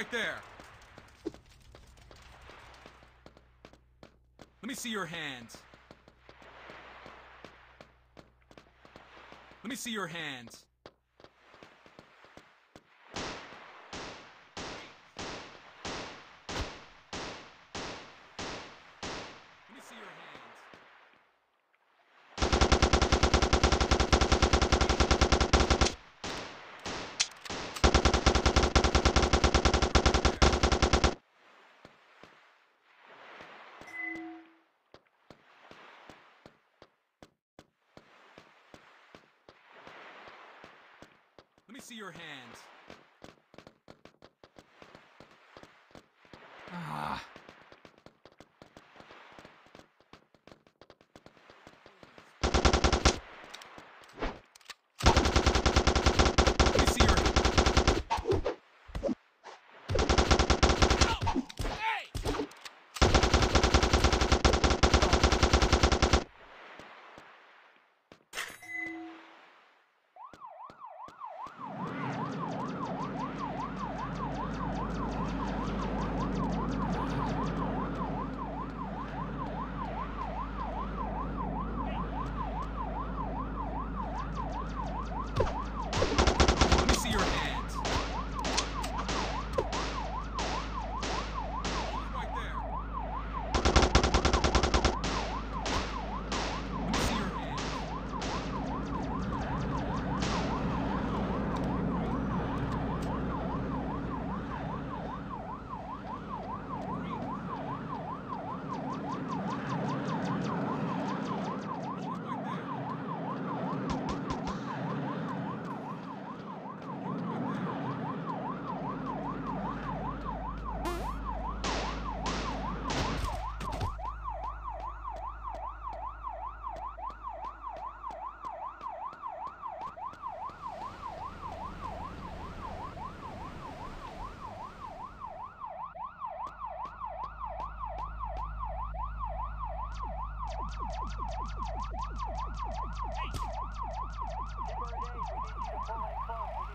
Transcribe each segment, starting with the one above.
right there. Let me see your hands. Let me see your hands. Let me see your hands. Let me see your hands. Hey! Give her an A, we need you to pull in close.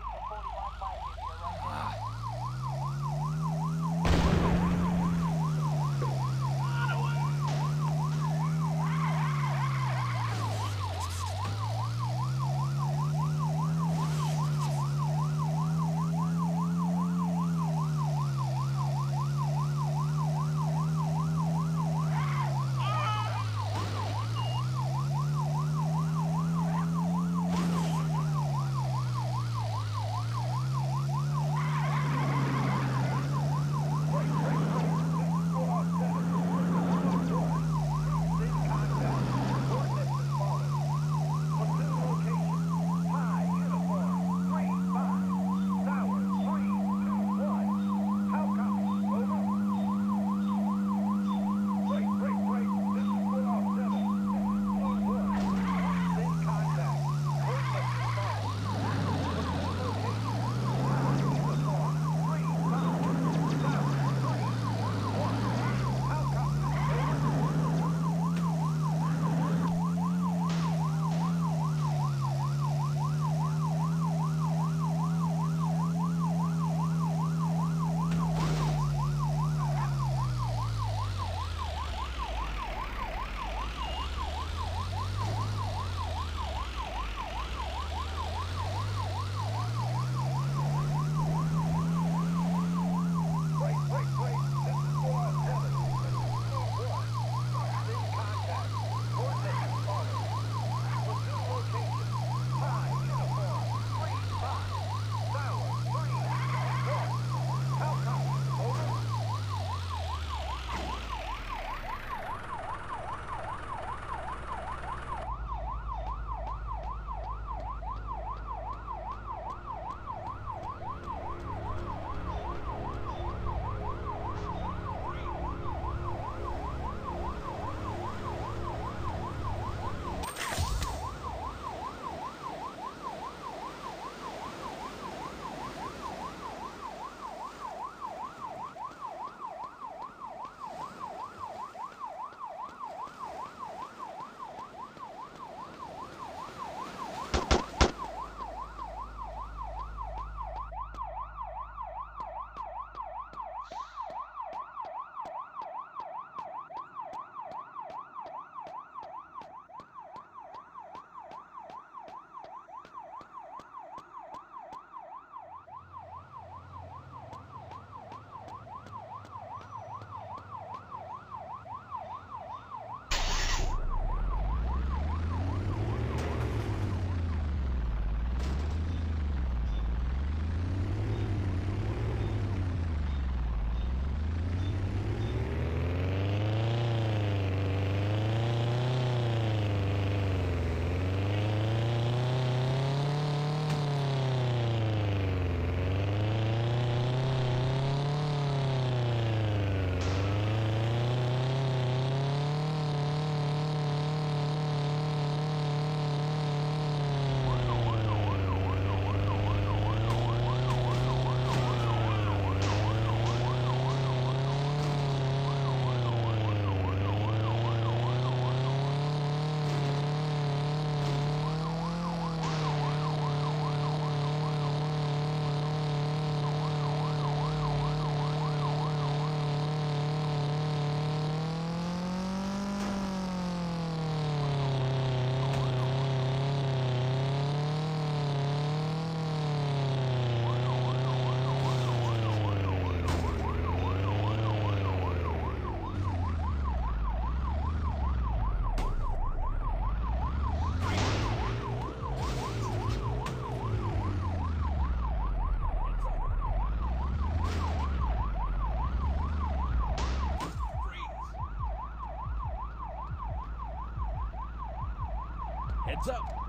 Heads up.